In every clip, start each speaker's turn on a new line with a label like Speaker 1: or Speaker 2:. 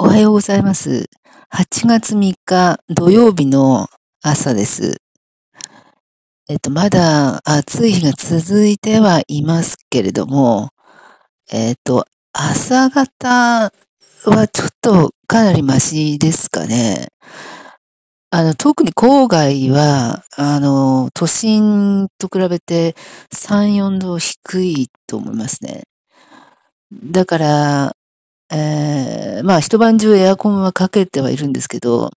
Speaker 1: おはようございます。8月3日土曜日の朝です。えっと、まだ暑い日が続いてはいますけれども、えっと、朝方はちょっとかなりマシですかね。あの、特に郊外は、あの、都心と比べて3、4度低いと思いますね。だから、えー、まあ一晩中エアコンはかけてはいるんですけど、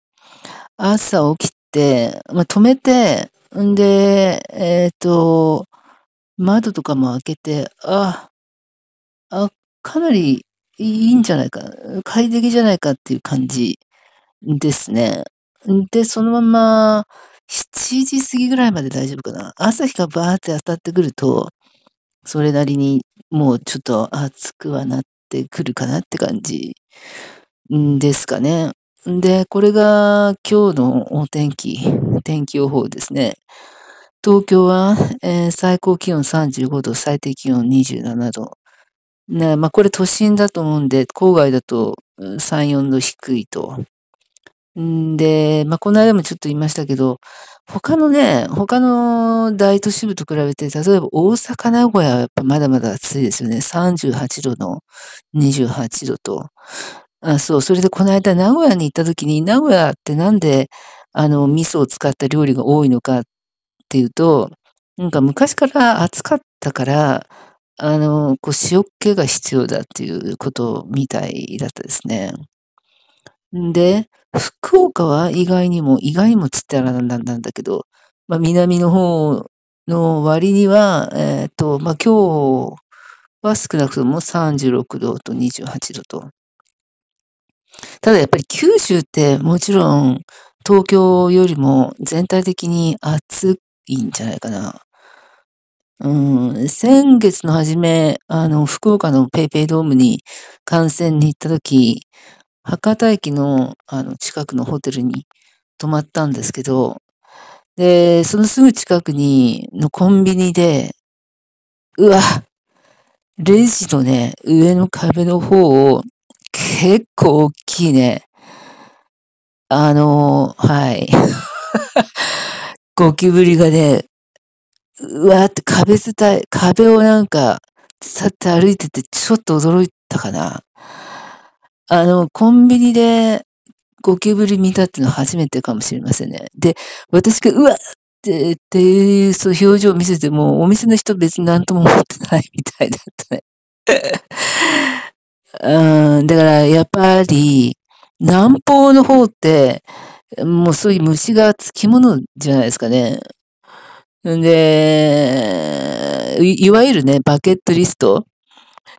Speaker 1: 朝起きて、まあ止めて、んで、えっ、と、窓とかも開けて、あ、あ、かなりいいんじゃないか、快適じゃないかっていう感じですね。で、そのまま7時過ぎぐらいまで大丈夫かな。朝日がバーって当たってくると、それなりにもうちょっと暑くはなってくるかなって感じですかね。で、これが今日のお天気、天気予報ですね。東京は、えー最高気温35度、最低気温27度。ね、まあこれ都心だと思うんで、郊外だと3、4度低いと。んで、まあこの間もちょっと言いましたけど、他のね、他の大都市部と比べて、例えば大阪、名古屋はやっぱまだまだ暑いですよね。38度の28度と。あ、そう、それでこの間名古屋に行った時に、名古屋ってなんで、あの、味噌を使った料理が多いのかっていうと、なんか昔から暑かったから、あの、こう塩気が必要だっていうことみたいだったですね。んで、福岡は意外にも、意外にもつったらなんなんだけど、まあ南の方の割には、えっ、と、まあ今日は少なくとも36度と28度と。ただやっぱり九州ってもちろん東京よりも全体的に暑いんじゃないかな。うん、先月の初め、あの、福岡のペイペイドームに観戦に行った時、博多駅のあの近くのホテルに泊まったんですけど、で、そのすぐ近くに、のコンビニで、うわ、レジのね、上の壁の方を、結構大きいね、あの、はい。ゴキブリがね、うわーって壁伝い、壁をなんか、さって歩いててちょっと驚いたかな。あの、コンビニでゴキブリ見たってのは初めてかもしれませんね。で、私がうわって、っていう、そう表情を見せても、お店の人別に何とも思ってないみたいだったね。うん、だからやっぱり、南方の方って、もうそういう虫がつきものじゃないですかね。んで、いわゆるね、バケットリスト。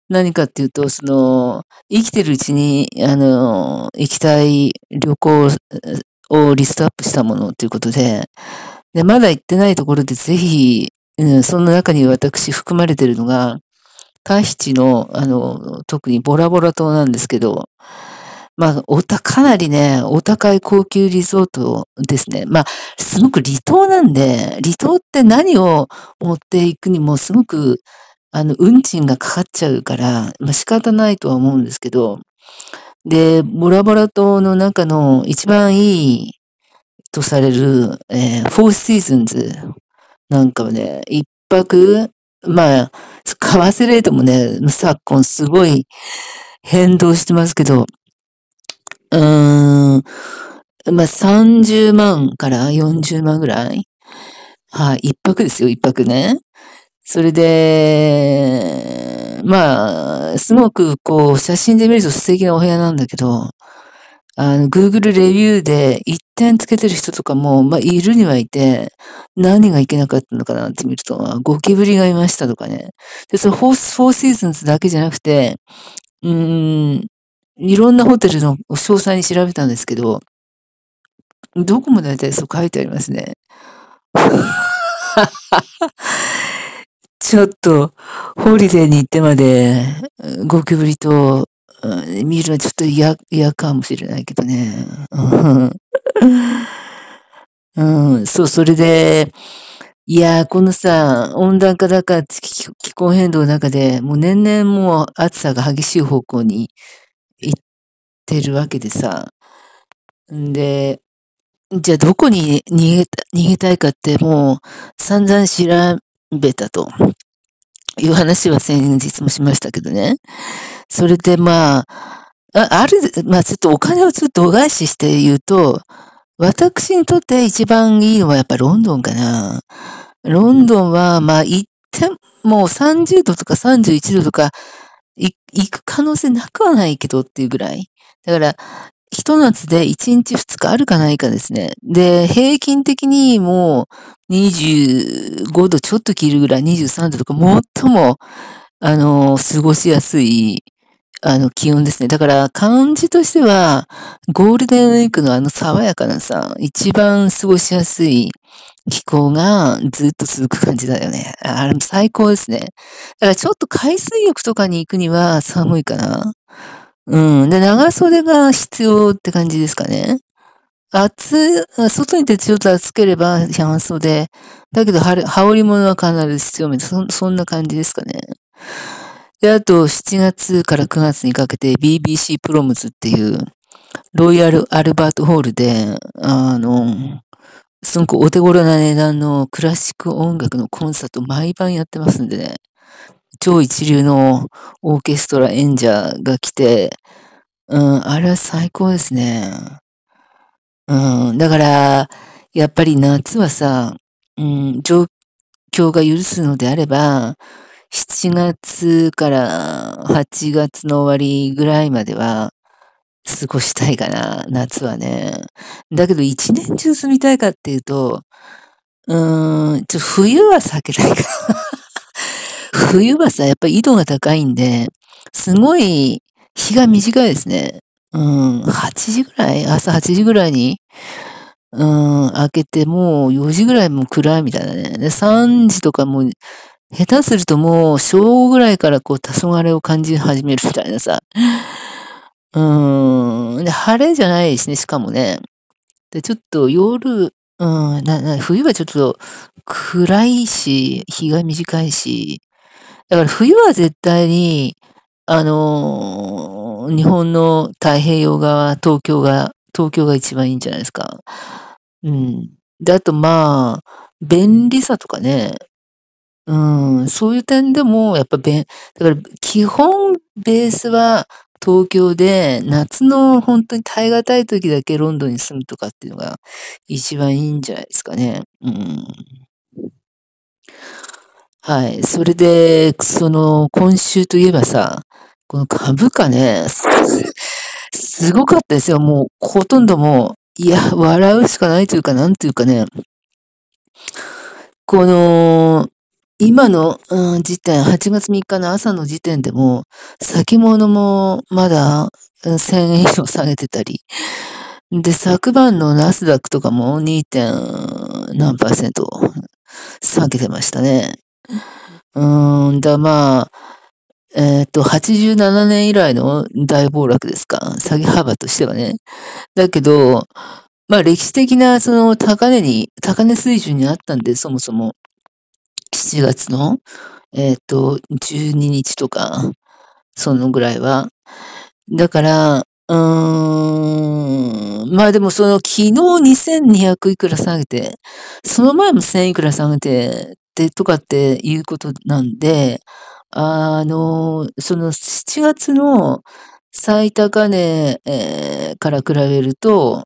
Speaker 1: 何かっていうと、その、生きてるうちに、あの、行きたい旅行をリストアップしたものということで、で、まだ行ってないところでぜひ、うん、その中に私含まれてるのが、タヒチの、あの、特にボラボラ島なんですけど、まあ、おた、かなりね、お高い高級リゾートですね。まあ、すごく離島なんで、離島って何を持っていくにもすごく、あの、運賃がかかっちゃうから、まあ仕方ないとは思うんですけど、で、ボラボラ島の中の一番いいとされる、えー、フォースシーズンズなんかはね、一泊、まあ、為替レートもね、昨今すごい変動してますけど、うーん、まあ、30万から40万ぐらいはい、一泊ですよ、一泊ね。それで、まあ、すごくこう、写真で見ると素敵なお部屋なんだけど、あの、Google レビューで一点つけてる人とかも、まあ、いるにはいて、何がいけなかったのかなって見ると、ゴキブリがいましたとかね。で、そのフォース、フォーシーズンズだけじゃなくて、うん、いろんなホテルの詳細に調べたんですけど、どこも大体そう書いてありますね。ちょっと、ホリデーに行ってまで、ゴキブリと、うん見るのはちょっと嫌、嫌かもしれないけどね。うん、そう、それで、いやー、このさ、温暖化だか気気候変動の中で、もう年々もう暑さが激しい方向に行ってるわけでさ。んで、じゃあどこに逃げた、逃げたいかってもう散々調べたという話は先日もしましたけどね。それでまあ、あある、まあちょっとお金をちょっと度外視して言うと、私にとって一番いいのはやっぱロンドンかな。ロンドンは、まあ行ってもう30度とか31度とか行く可能性なくはないけどっていうぐらい。だから、ひと夏で1日2日あるかないかですね。で、平均的にもう25度ちょっと切るぐらい、23度とか、最も、あの、過ごしやすいあの、気温ですね。だから、感じとしては、ゴールデンウィークのあの爽やかなさ、一番過ごしやすい気候がずっと続く感じだよね。あれも最高ですね。だからちょっと海水浴とかに行くには寒いかな。うん。で、長袖が必要って感じですかね。暑、外に出てちょっと暑ければ半袖。だけど、羽織物は必ず必要みたいな、そんな感じですかね。で、あと、7月から9月にかけて BBC プロムズっていう、ロイヤル・アルバートホールで、あの、すごくお手頃な値段のクラシック音楽のコンサート毎晩やってますんでね、超一流のオーケストラ演者が来て、うん、あれは最高ですね。うん、だから、やっぱり夏はさ、うん、状況が許すのであれば、7月から8月の終わりぐらいまでは過ごしたいかな、夏はね。だけど一年中住みたいかっていうと、うん、ちょ冬は避けたいか冬はさ、やっぱり緯度が高いんで、すごい日が短いですね。うん、8時ぐらい朝8時ぐらいに、うん、開けてもう4時ぐらいも暗いみたいなね。で、3時とかも下手するともう、正午ぐらいからこう、黄昏を感じ始めるみたいなさ。うん。で、晴れじゃないですね、しかもね。で、ちょっと夜、うん、な、な、冬はちょっと暗いし、日が短いし。だから冬は絶対に、あのー、日本の太平洋側、東京が、東京が一番いいんじゃないですか。うん。で、あとまあ、便利さとかね、うん、そういう点でも、やっぱべ、だから基本ベースは東京で、夏の本当に耐え難い時だけロンドンに住むとかっていうのが一番いいんじゃないですかね。うん。はい。それで、その、今週といえばさ、この株価ね、すごかったですよ。もう、ほとんどもう、いや、笑うしかないというか、なんていうかね、この、今の、うん、時点、8月3日の朝の時点でも、先物もまだ1000円以上下げてたり、で、昨晩のナスダックとかも 2. 何パーセント下げてましたね。うん、だ、まあ、えっ、ー、と、87年以来の大暴落ですか？下げ幅としてはね。だけど、まあ歴史的なその高値に、高値水準にあったんで、そもそも。7月の、えっ、と、12日とか、そのぐらいは。だから、うーん、まあでもその昨日2200いくら下げて、その前も1000いくら下げて、で、とかっていうことなんで、あの、その7月の最高値、えー、から比べると、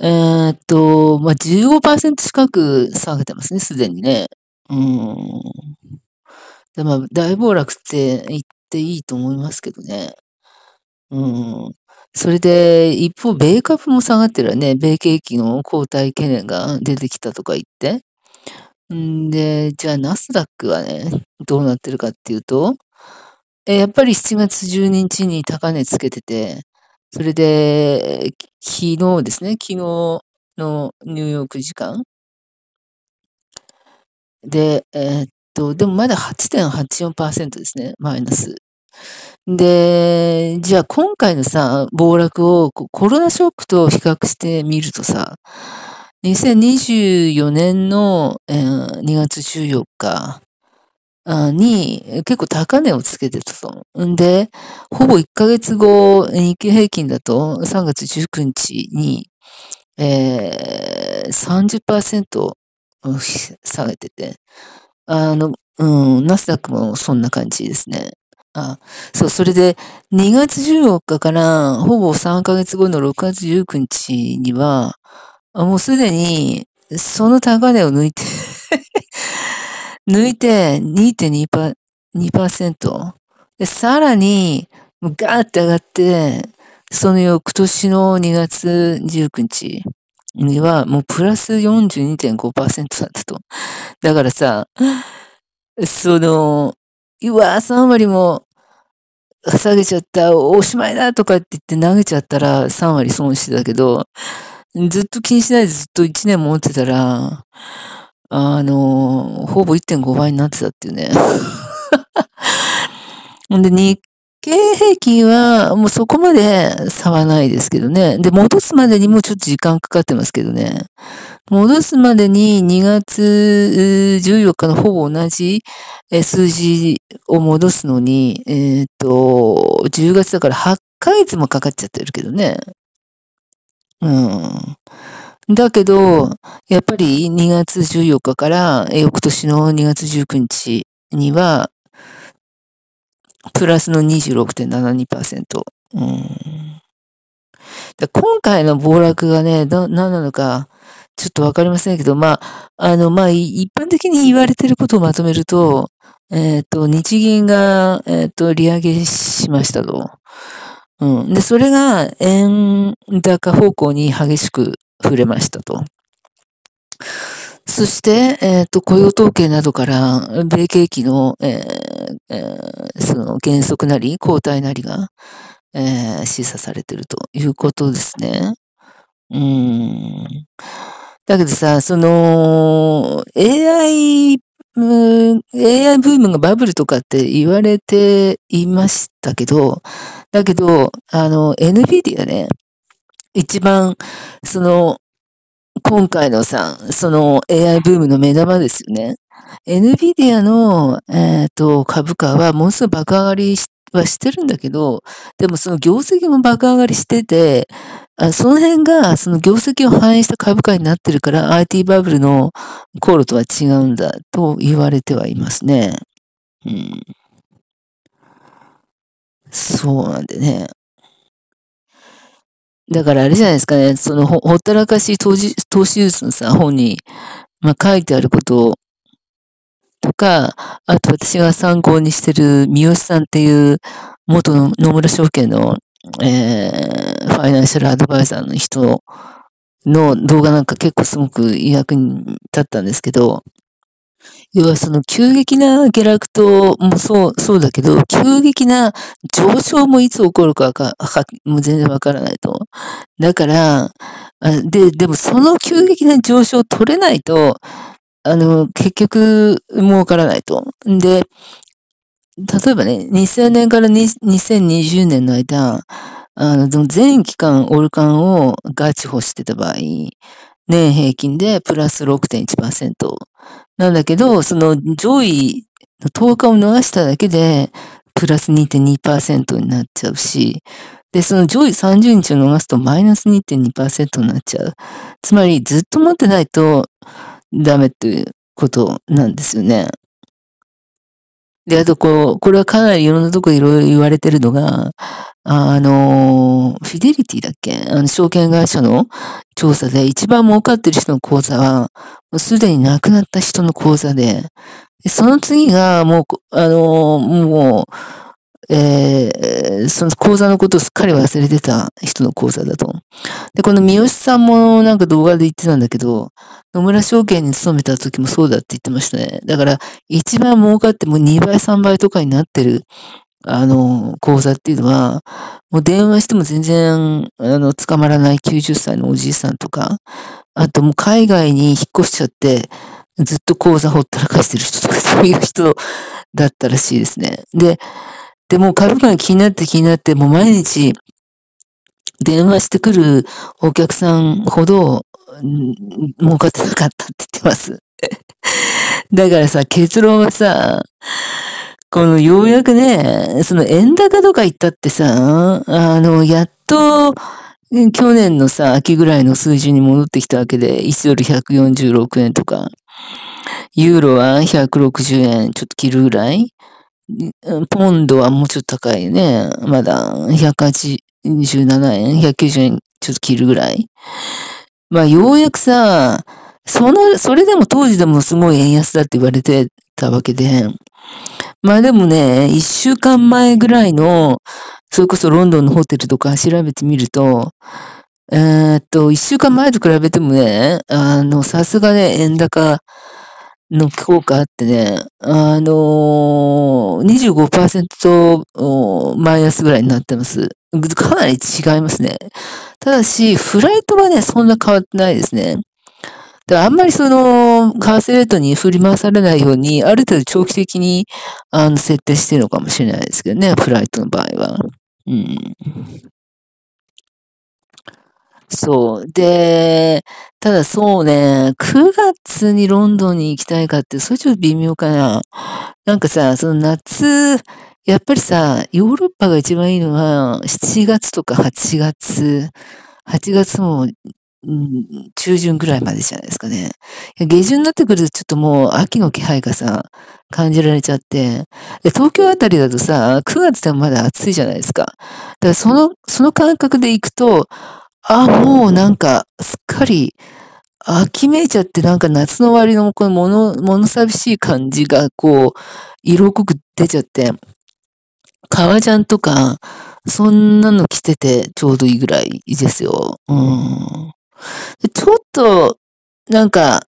Speaker 1: えー、っと、まあ、15%近く下げてますね、すでにね。うん。で、まあ、大暴落って言っていいと思いますけどね。うん。それで、一方、米株も下がってるわね、米景気の後退懸念が出てきたとか言って。んで、じゃあ、ナスダックはね、どうなってるかっていうと、やっぱり7月12日に高値つけてて、それで、昨日ですね、昨日のニューヨーク時間で、えー、っと、でもまだ8.84%ですね、マイナス。で、じゃあ今回のさ、暴落をコロナショックと比較してみるとさ、2024年の、えー、2月14日に結構高値をつけてたと。んで、ほぼ1ヶ月後、日経平均だと3月19日に、えー、30%下げてて、あの、うん、ナスダックもそんな感じですね。あ、そう、それで、2月14日からほぼ3ヶ月後の6月19日には、もうすでに、その高値を抜いて 抜いて2.2%。で、さらに、ガーって上がって、その翌年の2月19日にはもうプラス42.5%だったと。だからさ、その、うわ、3割も下げちゃった、おしまいだとかって言って投げちゃったら3割損してたけど、ずっと気にしないでずっと1年持ってたら、あの、ほぼ1.5倍になってたっていうね。んで、日経営平均はもうそこまで差はないですけどね。で、戻すまでにもちょっと時間かかってますけどね。戻すまでに2月14日のほぼ同じ数字を戻すのに、えっ、と、10月だから8ヶ月もかかっちゃってるけどね。うん。だけど、やっぱり2月14日から翌年の2月19日には、プラスの26.72%。うん、今回の暴落がね、何なのか、ちょっとわかりませんけど、まあ、あの、まあ、一般的に言われてることをまとめると、えっ、ー、と、日銀が、えっ、ー、と、利上げしましたと。うん。で、それが円高方向に激しく触れましたと。そして、えっ、ー、と、雇用統計などから、米景気の、えーえー、その原則なり、交代なりが、えー、示唆されているということですね。うん。だけどさ、その、AI、AI ブームがバブルとかって言われていましたけど、だけど、あの、NVIDIA ね、一番、その、今回のさ、その AI ブームの目玉ですよね。NVIDIA の、えっ、ー、と、株価はものすごい爆上がりはしてるんだけど、でもその業績も爆上がりしてて、あその辺がその業績を反映した株価になってるから IT バブルの頃とは違うんだと言われてはいますね。うん。そうなんでね。だからあれじゃないですかね、そのほったらかし投資投資術のさ、本に、まあ、書いてあることとか、あと私が参考にしてる三好さんっていう元の野村証券の、えー、ファイナンシャルアドバイザーの人の動画なんか結構すごく役に立ったんですけど、要はその急激な下落ともそう、そうだけど、急激な上昇もいつ起こるかか、もう全然わからないと。だから、で、でもその急激な上昇を取れないと、あの、結局儲からないと。で、例えばね、2000年から2020年の間、あの、全期間オルカンをガチホしてた場合、年平均でプラス6.1%。なんだけど、その上位の10日を逃しただけで、プラス2.2%になっちゃうし、で、その上位30日を逃すとマイナス2.2%になっちゃう。つまりずっと持ってないとダメっていうことなんですよね。で、あとこう、これはかなりいろんなとこいろいろ言われてるのが、あの、フィデリティだっけ？あの、証券会社の調査で一番儲かってる人の口座は、もうすでに亡くなった人の口座で、その次がもう、あの、もう、えー、その講座のことをすっかり忘れてた人の講座だと。で、この三好さんもなんか動画で言ってたんだけど、野村証券に勤めた時もそうだって言ってましたね。だから、一番儲かっても2倍3倍とかになってる、あの、講座っていうのは、もう電話しても全然、あの、捕まらない90歳のおじいさんとか、あともう海外に引っ越しちゃって、ずっと講座ほったらかしてる人とか、そういう人だったらしいですね。で、でも株価が気になって気になって、もう毎日電話してくるお客さんほど、儲かってなかったって言ってます。だからさ、結論はさ、このようやくね、その円高とか言ったってさ、あの、やっと、去年のさ、秋ぐらいの数字に戻ってきたわけで、1ドル146円とか、ユーロは160円ちょっと切るぐらいポンドはもうちょっと高いね。まだ187円 ?190 円ちょっと切るぐらい。まあ、ようやくさ、その、それでも当時でもすごい円安だって言われてたわけで、まあでもね、一週間前ぐらいの、それこそロンドンのホテルとか調べてみると、えー、っと、一週間前と比べてもね、あの、さすがね、円高の効果あってね、あのー、25%マイナスぐらいになってます。かなり違いますね。ただし、フライトはね、そんな変わってないですね。あんまりその、為替レートに振り回されないように、ある程度長期的に、あの、設定してるのかもしれないですけどね、フライトの場合は。うん。そう。で、ただそうね、9月にロンドンに行きたいかって、それちょっと微妙かな。なんかさ、その夏、やっぱりさ、ヨーロッパが一番いいのは、7月とか8月、8月も、中旬ぐらいまでじゃないですかね。下旬になってくるとちょっともう秋の気配がさ、感じられちゃって。で東京あたりだとさ、9月でもまだ暑いじゃないですか。だからその、その感覚で行くと、あ、もうなんか、すっかり、秋めいちゃってなんか夏の終わりのこの物、物寂しい感じがこう、色濃く出ちゃって、革ジャンとか、そんなの着ててちょうどいいぐらいですよ。うん。ちょっと、なんか、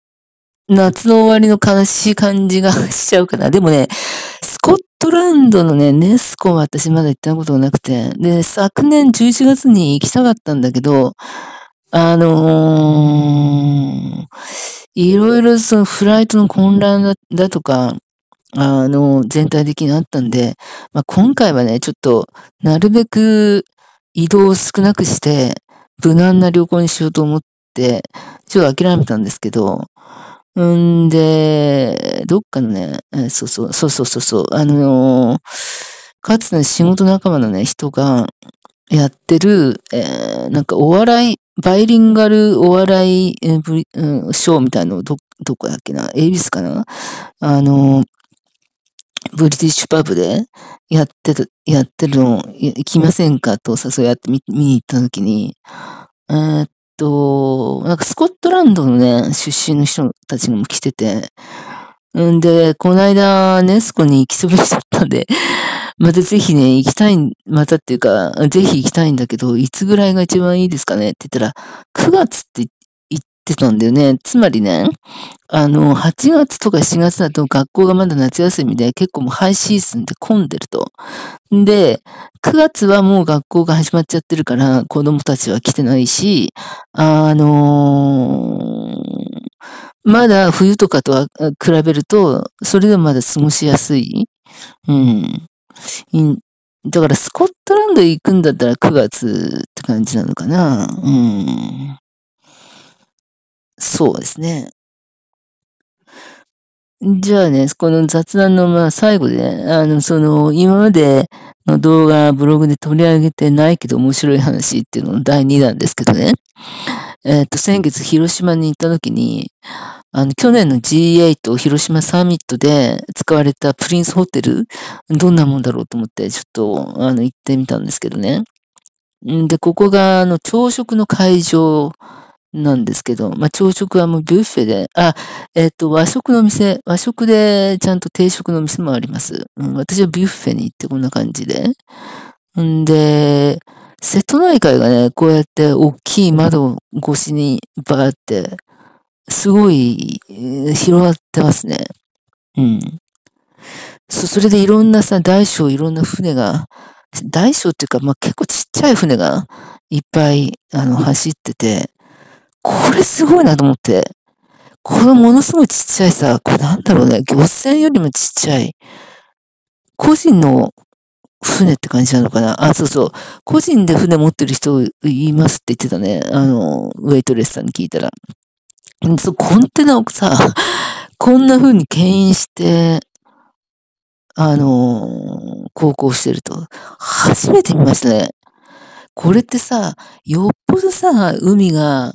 Speaker 1: 夏の終わりの悲しい感じがしちゃうかな。でもね、スコットランドのね、ネスコは私まだ行ったことがなくて、で、昨年11月に行きたかったんだけど、あのー、いろいろそのフライトの混乱だとか、あの、全体的にあったんで、まあ、今回はね、ちょっと、なるべく移動を少なくして、無難な旅行にしようと思って、ちょっと諦めたんですけど、んで、どっかのね、そうそう、そうそうそうそう、あのー、かつてね、仕事仲間のね、人がやってる、えー、なんかお笑い、バイリンガルお笑い、えーうん、ショーみたいのど、どこだっけなエイビスかなあのー、ブリティッシュパブでやってる、やってるの、行きませんかと誘い合って見に行った時に、えー、と、なんかスコットランドのね、出身の人たちも来てて、んで、この間、ネスコに行きそびれちゃったんで、またぜひね、行きたい、またっていうか、ぜひ行きたいんだけど、いつぐらいが一番いいですかねって言ったら、9月って言ってたんだよね。つまりね、あの、8月とか4月だと学校がまだ夏休みで結構もうハイシーズンで混んでると。で、9月はもう学校が始まっちゃってるから子供たちは来てないし、あのー、まだ冬とかとは比べると、それでもまだ過ごしやすい。うん。だからスコットランド行くんだったら9月って感じなのかな。うん。そうですね。じゃあね、この雑談のまあ最後で、ね、あの、その、今までの動画、ブログで取り上げてないけど面白い話っていうのの第2弾ですけどね。えっ、ー、と、先月広島に行った時に、あの、去年の G8 広島サミットで使われたプリンスホテル、どんなもんだろうと思って、ちょっと、あの、行ってみたんですけどね。んで、ここが、あの、朝食の会場なんですけど、まあ、朝食はもうビュッフェで、あ、えっ、ー、と、和食の店、和食でちゃんと定食の店もあります。うん、私はビュッフェに行ってこんな感じで。んで、瀬戸内海がね、こうやって大きい窓越しにバーって、すごい広がってますね。うん。そ、それでいろんなさ、大小いろんな船が、大小っていうか、まあ、結構ちっちゃい船がいっぱい、あの、走ってて、これすごいなと思って。このものすごいちっちゃいさ、これなんだろうね、漁船よりもちっちゃい。個人の船って感じなのかなあ、そうそう。個人で船持ってる人いますって言ってたね。あの、ウェイトレスさんに聞いたら。そう、コンテナをさ、こんな風に牽引して、あの、航行してると、初めて見ましたね。これってさ、よっぽどさ、海が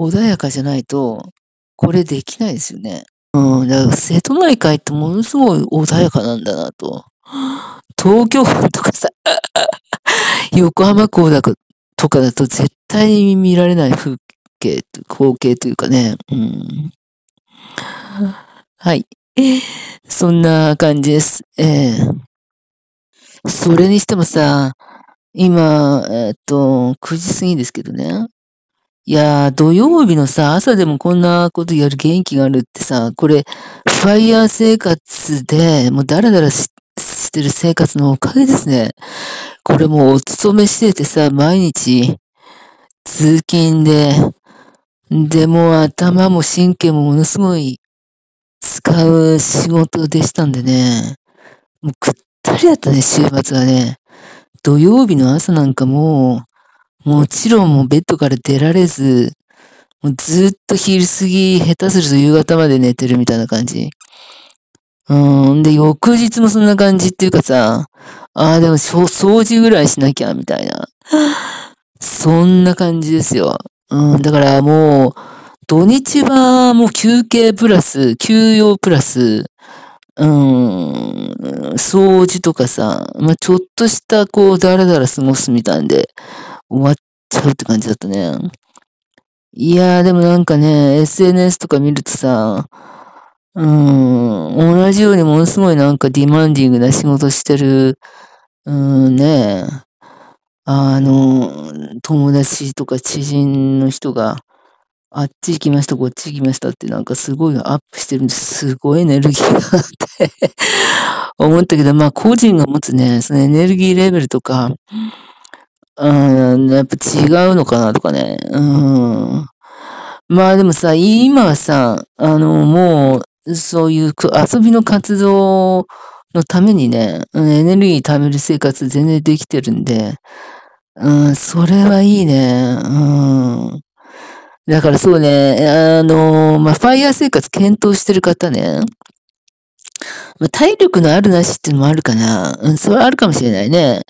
Speaker 1: 穏やかじゃないと、これできないですよね。うん、だから瀬戸内海ってものすごい穏やかなんだなと。東京湾とかさ、横浜港だとかだと絶対に見られない風景、光景というかね。うん、はい。そんな感じです。ええー、それにしてもさ、今、えっと、9時過ぎですけどね。いやー、土曜日のさ、朝でもこんなことやる元気があるってさ、これ、ファイヤー生活で、もうダラダラしてる生活のおかげですね。これもうお勤めしててさ、毎日、通勤で、でも頭も神経もものすごい使う仕事でしたんでね、もうぐったりだったね、週末はね。土曜日の朝なんかもう、もちろんもうベッドから出られず、もうずっと昼過ぎ、下手すると夕方まで寝てるみたいな感じ。うん。で、翌日もそんな感じっていうかさ、ああ、でも掃除ぐらいしなきゃ、みたいな。そんな感じですよ。うん。だからもう、土日はもう休憩プラス、休養プラス、うん、掃除とかさ、まあ、ちょっとしたこう、だらだら過ごすみたいんで、終わっちゃうって感じだったね。いやー、でもなんかね、SNS とか見るとさ、うん、同じようにものすごいなんかディマンディングな仕事してる、うんね、あの、友達とか知人の人が、あっち行きました、こっち行きましたってなんかすごいアップしてるんです。ごいエネルギーがあって思ったけど、まあ個人が持つね、そのエネルギーレベルとか、うん、やっぱ違うのかなとかね。うん。まあでもさ、今はさ、あの、もう、そういう遊びの活動のためにね、エネルギー貯める生活全然できてるんで、うん、それはいいね。うん。だからそうね、あの、まあ、ファイヤー生活検討してる方ね、まあ、体力のあるなしっていうのもあるかな。うん、それはあるかもしれないね。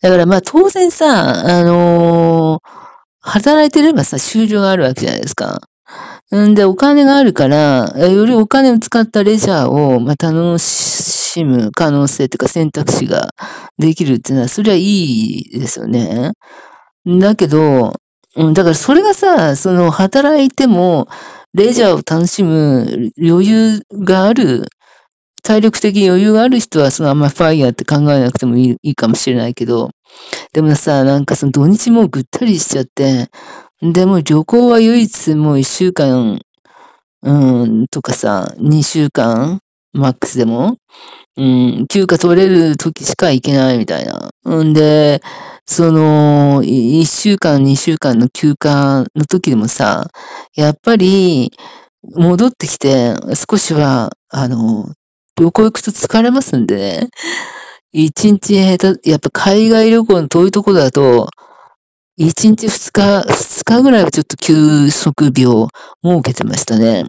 Speaker 1: だからまあ当然さ、あのー、働いてればさ、収入があるわけじゃないですか。んで、お金があるから、よりお金を使ったレジャーを、まあ、楽しむ可能性というか選択肢ができるっていうのは、それはいいですよね。だけど、うん、だからそれがさ、その働いても、レジャーを楽しむ余裕がある、体力的余裕がある人は、そのあんまファイヤーって考えなくてもいいいいかもしれないけど、でもさ、なんかその土日もぐったりしちゃって、でも旅行は唯一もう一週間、うん、とかさ、二週間、マックスでも、うん、休暇取れる時しか行けないみたいな。んで、その、一週間、二週間の休暇の時でもさ、やっぱり、戻ってきて、少しは、あの、旅行行くと疲れますんでね。一日下手、やっぱ海外旅行の遠いとこだと、一日二日、二日ぐらいはちょっと休息日を設けてましたね。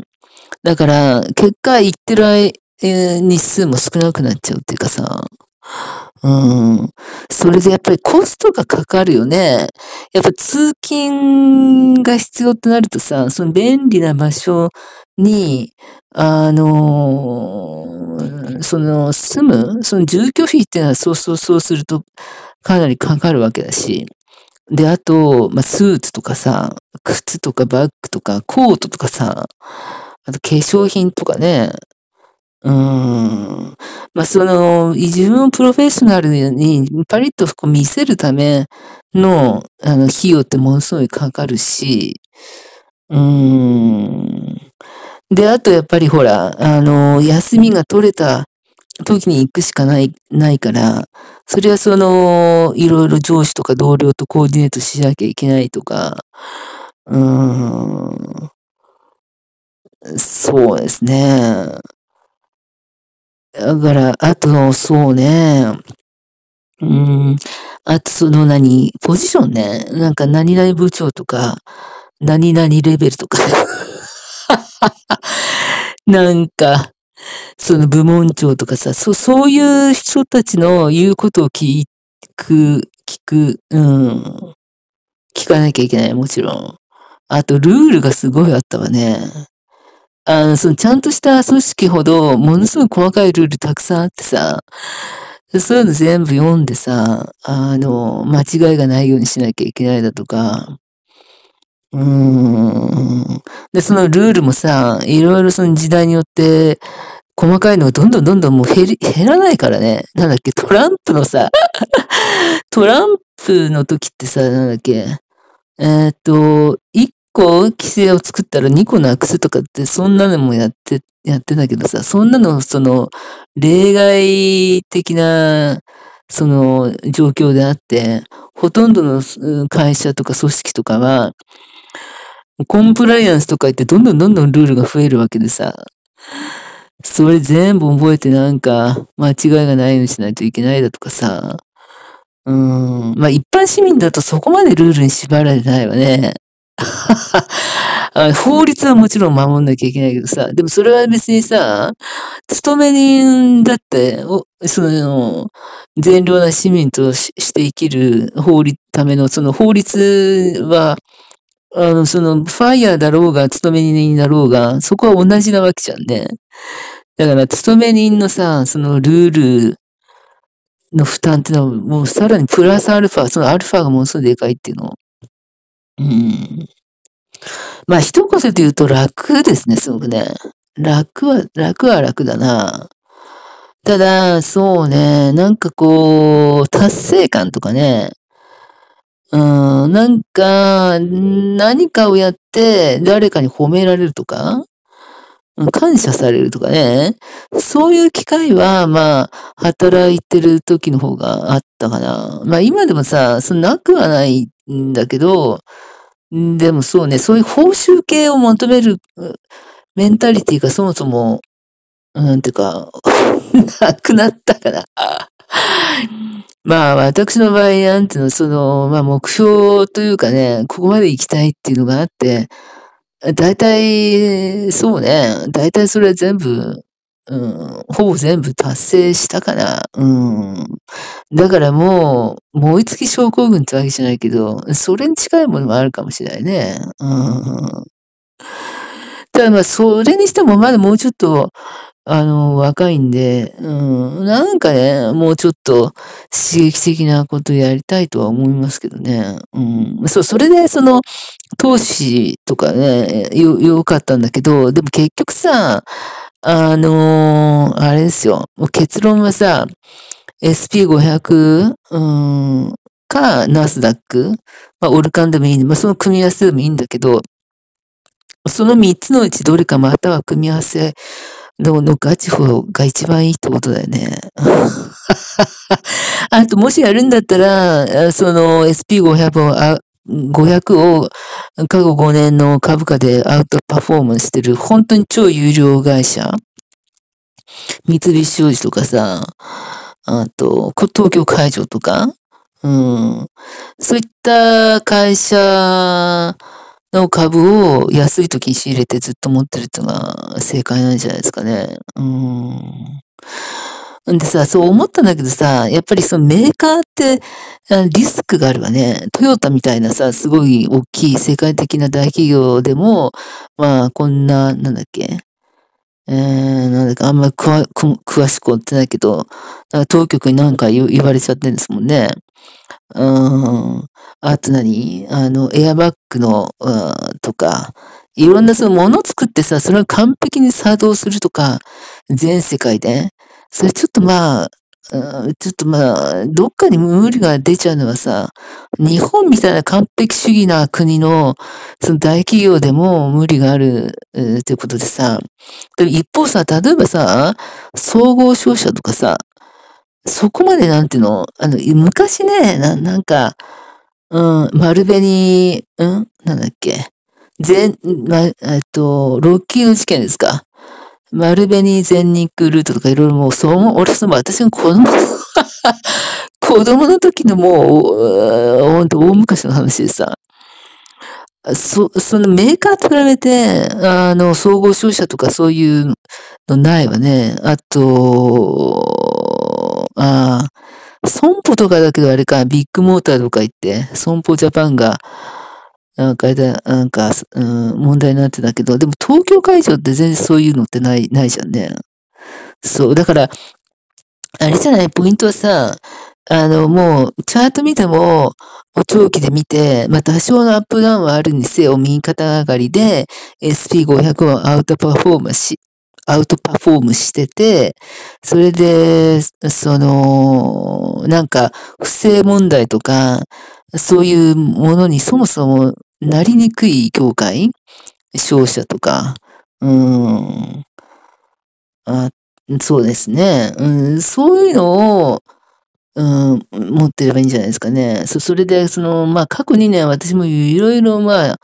Speaker 1: だから、結果行ってる日数も少なくなっちゃうっていうかさ、うん。それでやっぱりコストがかかるよね。やっぱ通勤が必要となるとさ、その便利な場所に、あのー、その住む、その住居費っていうのはそうそうそうするとかなりかかるわけだし。で、あと、まあ、スーツとかさ、靴とかバッグとかコートとかさ、あと化粧品とかね、うん。まあ、その、自分をプロフェッショナルにパリッとこう見せるための、あの、費用ってものすごいかかるし、うん。で、あとやっぱりほら、あの、休みが取れた時に行くしかない、ないから、それはその、いろいろ上司とか同僚とコーディネートしなきゃいけないとか、うん。そうですね。だから、あと、そうね。うん。あと、その何、ポジションね。なんか、何々部長とか、何々レベルとか。なんか、その部門長とかさ、そうそういう人たちの言うことを聞く、聞く、うん。聞かなきゃいけない、もちろん。あと、ルールがすごいあったわね。あの、そのちゃんとした組織ほど、ものすごい細かいルールたくさんあってさ、そういうの全部読んでさ、あの、間違いがないようにしなきゃいけないだとか、うん。で、そのルールもさ、いろいろその時代によって、細かいのがどんどんどんどんもう減り、減らないからね。なんだっけ、トランプのさ、トランプの時ってさ、なんだっけ、えー、っと、1個規制を作ったら2個なくすとかって、そんなのもやって、やってたけどさ、そんなの、その、例外的な、その、状況であって、ほとんどの会社とか組織とかは、コンプライアンスとか言ってどんどんどんどんルールが増えるわけでさ、それ全部覚えてなんか間違いがないようにしないといけないだとかさ、うん。まあ一般市民だとそこまでルールに縛られてないわね。法律はもちろん守んなきゃいけないけどさ、でもそれは別にさ、勤め人だって、その、善良な市民として生きる法律ための、その法律は、あの、その、ファイヤーだろうが、勤め人だろうが、そこは同じなわけじゃんね。だから、勤め人のさ、そのルールの負担っていうのは、もうさらにプラスアルファ、そのアルファがものすごいでかいっていうの。うん。まあ、一言で言うと楽ですね、すごくね。楽は、楽は楽だな。ただ、そうね、なんかこう、達成感とかね、うん、なんか、何かをやって誰かに褒められるとか、感謝されるとかね。そういう機会は、まあ、働いてる時の方があったかな。まあ今でもさ、そのなくはないんだけど、でもそうね、そういう報酬系を求めるメンタリティがそもそも、なんていうか、なくなったかな。まあ、私の場合、なんていうの、その、まあ、目標というかね、ここまで行きたいっていうのがあって、大体、そうね、大体それは全部、うん、ほぼ全部達成したかな。うん。だからもう、燃え尽き症候群ってわけじゃないけど、それに近いものもあるかもしれないね。うん。ただまあ、それにしてもまだもうちょっと、あの、若いんで、うん、なんかね、もうちょっと刺激的なことやりたいとは思いますけどね。うん、そう、それでその、投資とかね、よ、よかったんだけど、でも結局さ、あのー、あれですよ。結論はさ、SP500、うん、か、ナスダック、まあ、オルカンでもいいんで、まあ、その組み合わせでもいいんだけど、その三つのうちどれかまたは組み合わせののガチ法が一番いいってことだよね。あと、もしやるんだったら、その SP500 を、500を過去5年の株価でアウトパフォーマンスしてる本当に超有料会社三菱商事とかさ、あと、東京海上とか、うん、そういった会社の株を安い時に仕入れてずっと持ってるっていうのが正解なんじゃないですかね。うん。んでさ、そう思ったんだけどさ、やっぱりそのメーカーってリスクがあるわね。トヨタみたいなさ、すごい大きい世界的な大企業でも、まあこんな、なんだっけ。えー、なんだかあんまり詳しく追ってないけど、当局に何か言われちゃってんですもんね。うん。あと何？あの、エアバッグの、とか、いろんなそのもの作ってさ、それを完璧に作動するとか、全世界で。それちょっとまあ、ちょっとまあ、どっかに無理が出ちゃうのはさ、日本みたいな完璧主義な国の、その大企業でも無理がある、ということでさ、で一方さ、例えばさ、総合商社とかさ、そこまでなんていうの、あの、昔ね、ななんか、うん、丸紅、うんなんだっけ。全、ま、えっと、ロッキーの事件ですか。丸紅全日空ルートとかいろいろもう、そう思う、俺その私が子供、子供の時のもう、ほんと大昔の話でさ、そ、そのメーカーと比べて、あの、総合商社とかそういうのないわね。あと、ああ、損保とかだけどあれか、ビッグモーターとか言って、損保ジャパンが、なんか、なんか、うん、問題になってたけど、でも東京会場って全然そういうのってない、ないじゃんね。そう、だから、あれじゃない？ポイントはさ、あの、もう、チャート見ても、長期で見て、まあ、多少のアップダウンはあるにせよ、右肩上がりで、SP500 をアウトパフォームし、アウトパフォームしてて、それで、その、なんか、不正問題とか、そういうものにそもそもなりにくい業界？商社とか、うん、あ、そうですね。うん、そういうのを、うん、持ってればいいんじゃないですかね。そ、それで、その、まあ、過去2年私もいろいろ、まあ、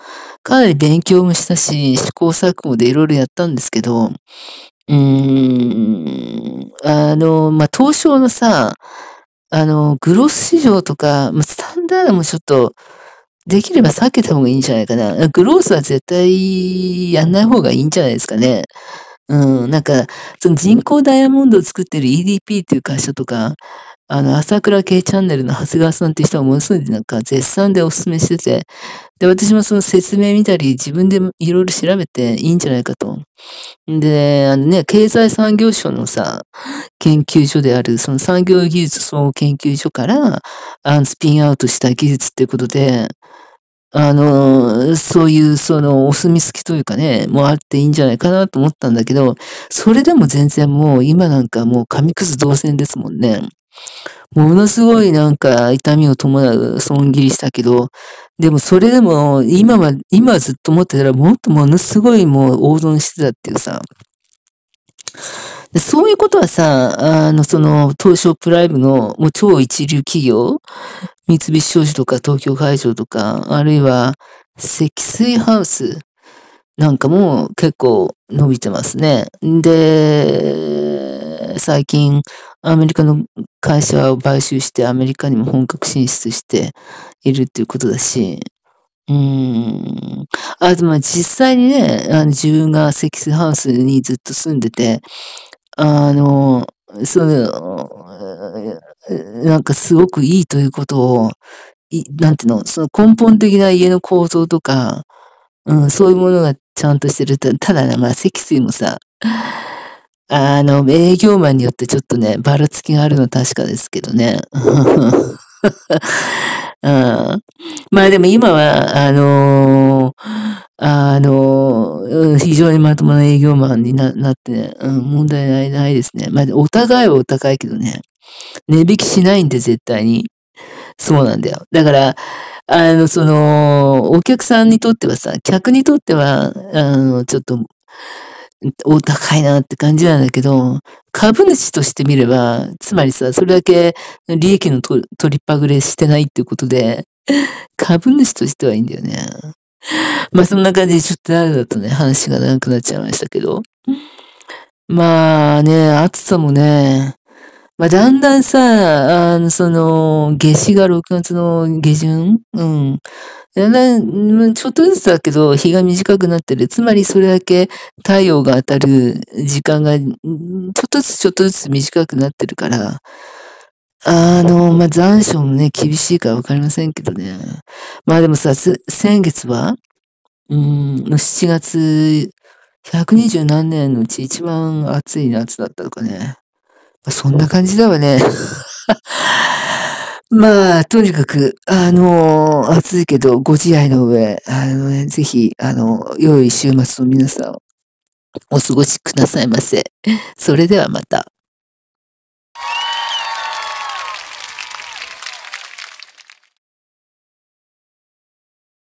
Speaker 1: かなり勉強もしたし、試行錯誤でいろいろやったんですけど、うーん、あの、まあ、東証のさ、あの、グロス市場とか、まあ、スタンダードもちょっと、できれば避けた方がいいんじゃないかな。グロースは絶対やんない方がいいんじゃないですかね。うん、なんか、その人工ダイヤモンドを作ってる EDP っていう会社とか、あの、朝倉系チャンネルの長谷川さんって人がものすごいなんか絶賛でお勧めしてて、で、私もその説明見たり自分でいろいろ調べていいんじゃないかと。で、あのね、経済産業省のさ、研究所である、その産業技術総合研究所から、あの、スピンアウトした技術っていうことで、あの、そういう、その、お墨付きというかね、もうあっていいんじゃないかなと思ったんだけど、それでも全然もう、今なんかもう紙くず同然ですもんね。ものすごいなんか痛みを伴う損切りしたけど、でもそれでも今は、今ずっと思ってたらもっとものすごいもう大損してたっていうさ。そういうことはさ、あの、その、東証プライムのもう超一流企業、三菱商事とか東京海上とか、あるいは積水ハウスなんかも結構伸びてますね。で、最近アメリカの会社を買収してアメリカにも本格進出しているっていうことだし、うん。あ、でも実際にね、あの自分が積水ハウスにずっと住んでて、あの、その、なんかすごくいいということを、なんていうの、その根本的な家の構造とか、うん、そういうものがちゃんとしてると、ただね、まあ、積水もさ、あの、営業マンによってちょっとね、ばらつきがあるのは確かですけどね。うん、まあでも今は、あのー、あのー、非常にまともな営業マンになって、うん、問題ないないですね。まあお互いはお互いけどね。値引きしないんで絶対に。そうなんだよ。だから、あの、その、お客さんにとってはさ、客にとっては、あの、ちょっと、お高いなって感じなんだけど、株主として見れば、つまりさ、それだけ利益の取りっぱぐれしてないっていうことで、株主としてはいいんだよね。まあそんな感じでちょっとあれだとね、話が長くなっちゃいましたけど。まあね、暑さもね、まあだんだんさ、あの、その、夏至が6月の下旬？うん。だんだん、ちょっとずつだけど、日が短くなってる。つまりそれだけ太陽が当たる時間が、ちょっとずつちょっとずつ短くなってるから、あの、まあ、残暑もね、厳しいかわかりませんけどね。まあでもさ、先月は、うん、7月、120何年のうち一番暑い夏だったとかね。そんな感じだわね。まあ、とにかく、あの暑いけど、ご自愛の上、あのね、ぜひ、あの、良い週末を皆さん、お過ごしくださいませ。それではまた。